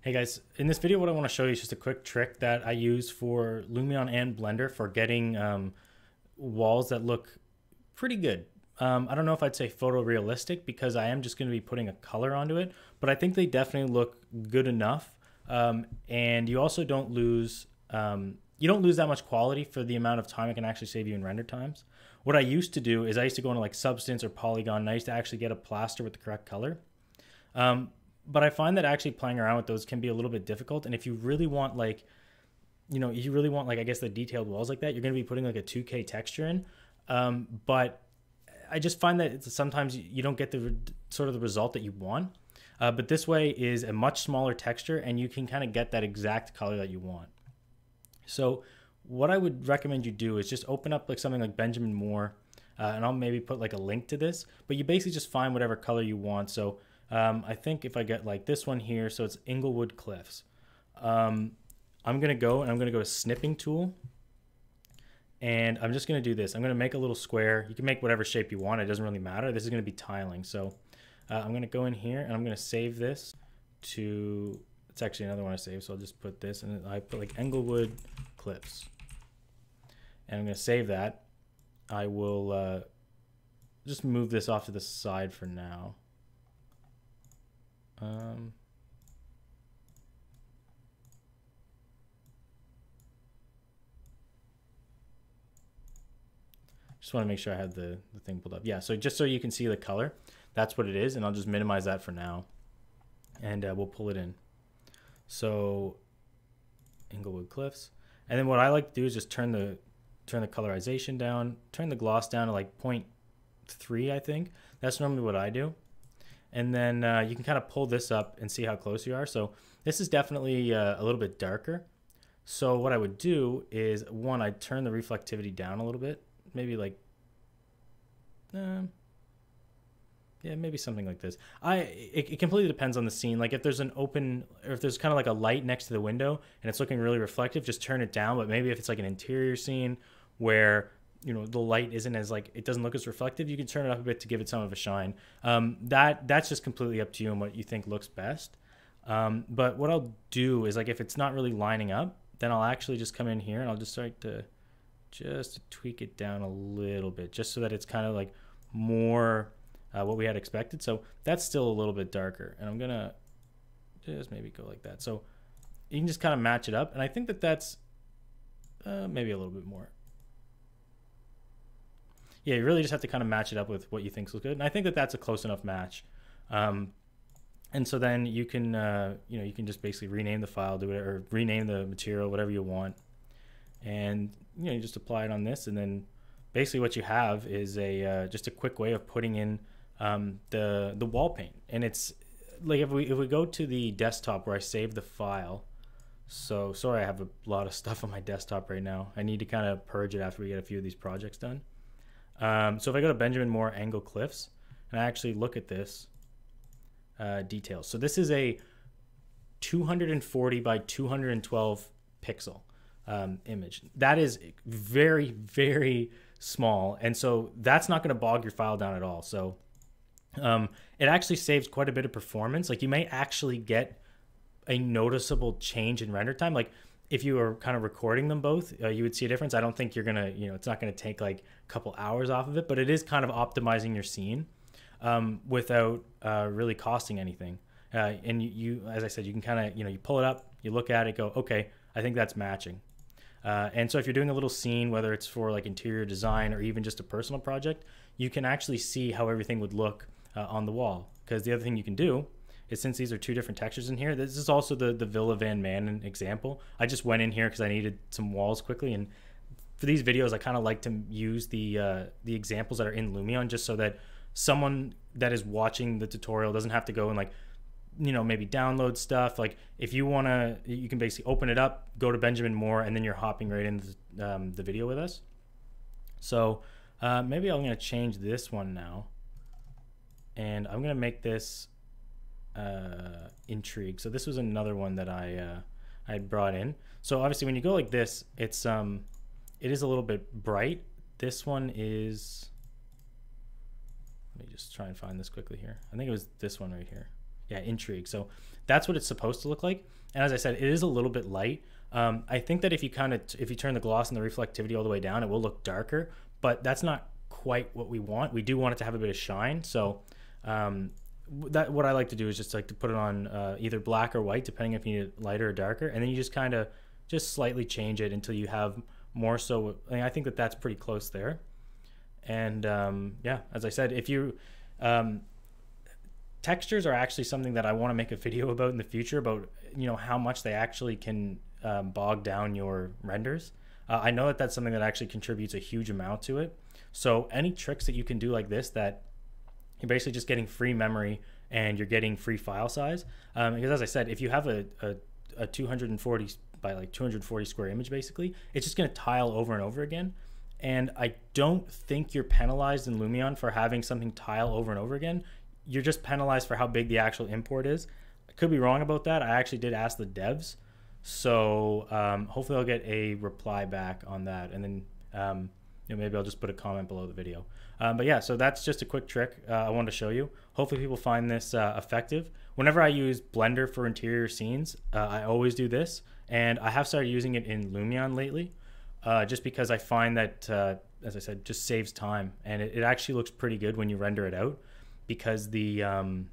Hey guys, in this video what I want to show you is just a quick trick that I use for Lumion and Blender for getting um, walls that look pretty good. Um, I don't know if I'd say photorealistic because I am just going to be putting a color onto it, but I think they definitely look good enough. Um, and you also don't lose um, you don't lose that much quality for the amount of time it can actually save you in render times. What I used to do is I used to go into like Substance or Poliigon and I used to actually get a plaster with the correct color. Um, but I find that actually playing around with those can be a little bit difficult. And if you really want like, you know, you really want like I guess the detailed walls like that, you're going to be putting like a 2K texture in. Um, but I just find that sometimes you don't get the sort of the result that you want. Uh, but this way is a much smaller texture, and you can kind of get that exact color that you want. So what I would recommend you do is just open up like something like Benjamin Moore, uh, and I'll maybe put like a link to this. But you basically just find whatever color you want. So um, I think if I get like this one here, so it's Englewood Cliffs. Um, I'm gonna go and I'm gonna go to Snipping Tool, and I'm just gonna do this. I'm gonna make a little square. You can make whatever shape you want. It doesn't really matter. This is gonna be tiling. So uh, I'm gonna go in here and I'm gonna save this to. It's actually another one I saved, so I'll just put this and I put like Englewood Cliffs, and I'm gonna save that. I will uh, just move this off to the side for now. Um, just want to make sure I have the, the thing pulled up. Yeah, so just so you can see the color, that's what it is, and I'll just minimize that for now, and uh, we'll pull it in. So, Englewood Cliffs, and then what I like to do is just turn the turn the colorization down, turn the gloss down to like 0.3, I think. That's normally what I do and then uh, you can kind of pull this up and see how close you are. So this is definitely uh, a little bit darker. So what I would do is one, I'd turn the reflectivity down a little bit, maybe like, uh, yeah, maybe something like this. I it, it, completely depends on the scene. Like if there's an open, or if there's kind of like a light next to the window and it's looking really reflective, just turn it down. But maybe if it's like an interior scene where you know the light isn't as like it doesn't look as reflective you can turn it up a bit to give it some of a shine. Um, that that's just completely up to you and what you think looks best. Um, but what i'll do is like if it's not really lining up then i'll actually just come in here and i'll just start to just tweak it down a little bit just so that it's kind of like more uh, what we had expected. So that's still a little bit darker and i'm gonna just maybe go like that. So you can just kind of match it up and i think that that's uh, maybe a little bit more yeah, you really just have to kind of match it up with what you think looks good. And I think that that's a close enough match. Um, and so then you can, uh, you know, you can just basically rename the file, do it, or rename the material, whatever you want. And, you know, you just apply it on this. And then basically what you have is a, uh, just a quick way of putting in um, the, the wall paint. And it's like, if we, if we go to the desktop where I save the file, so sorry, I have a lot of stuff on my desktop right now. I need to kind of purge it after we get a few of these projects done. Um, so if I go to Benjamin Moore Angle Cliffs and I actually look at this uh, details. So this is a 240 by 212 pixel um, image. That is very, very small. And so that's not going to bog your file down at all. So um, it actually saves quite a bit of performance. Like you may actually get a noticeable change in render time. Like if you were kind of recording them both, uh, you would see a difference. I don't think you're gonna, you know, it's not gonna take like a couple hours off of it, but it is kind of optimizing your scene um, without uh, really costing anything. Uh, and you, you, as I said, you can kind of, you know, you pull it up, you look at it, go, okay, I think that's matching. Uh, and so if you're doing a little scene, whether it's for like interior design or even just a personal project, you can actually see how everything would look uh, on the wall. Because the other thing you can do is since these are two different textures in here, this is also the, the Villa Van Manen example. I just went in here because I needed some walls quickly. And for these videos, I kind of like to use the, uh, the examples that are in Lumion just so that someone that is watching the tutorial doesn't have to go and like, you know, maybe download stuff. Like if you want to, you can basically open it up, go to Benjamin Moore, and then you're hopping right into um, the video with us. So uh, maybe I'm going to change this one now. And I'm going to make this uh, intrigue. So this was another one that I uh, I brought in. So obviously, when you go like this, it's um, it is a little bit bright. This one is. Let me just try and find this quickly here. I think it was this one right here. yeah, intrigue. So that's what it's supposed to look like. And as I said, it is a little bit light. Um, I think that if you kind of if you turn the gloss and the reflectivity all the way down, it will look darker. But that's not quite what we want. We do want it to have a bit of shine. So um, that what I like to do is just like to put it on uh, either black or white, depending if you need it lighter or darker, and then you just kind of just slightly change it until you have more so. I, mean, I think that that's pretty close there. And um, yeah, as I said, if you um, textures are actually something that I want to make a video about in the future about you know how much they actually can um, bog down your renders. Uh, I know that that's something that actually contributes a huge amount to it. So any tricks that you can do like this that you're basically just getting free memory and you're getting free file size. Um, because as I said, if you have a, a, a 240 by like 240 square image, basically, it's just going to tile over and over again. And I don't think you're penalized in Lumion for having something tile over and over again. You're just penalized for how big the actual import is. I could be wrong about that. I actually did ask the devs. So um, hopefully I'll get a reply back on that. And then um, you know, maybe I'll just put a comment below the video. Um, but yeah, so that's just a quick trick uh, I wanted to show you. Hopefully people find this uh, effective. Whenever I use Blender for interior scenes, uh, I always do this. And I have started using it in Lumion lately uh, just because I find that, uh, as I said, just saves time. And it, it, actually looks pretty good when you render it out because the, um,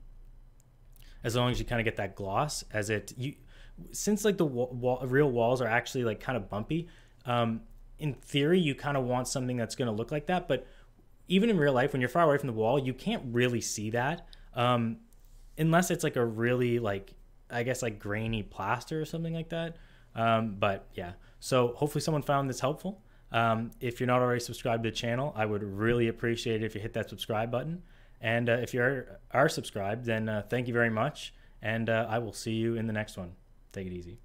as long as you kind of get that gloss as it, you, since like the wall, wall, real walls are actually like kind of bumpy, um, in theory, you kind of want something that's going to look like that. But even in real life, when you're far away from the wall, you can't really see that um, unless it's like a really like I guess like grainy plaster or something like that. Um, but yeah, so hopefully someone found this helpful. Um, if you're not already subscribed to the channel, I would really appreciate it if you hit that subscribe button. And uh, if you are, are subscribed, then uh, thank you very much. And uh, I will see you in the next one. Take it easy.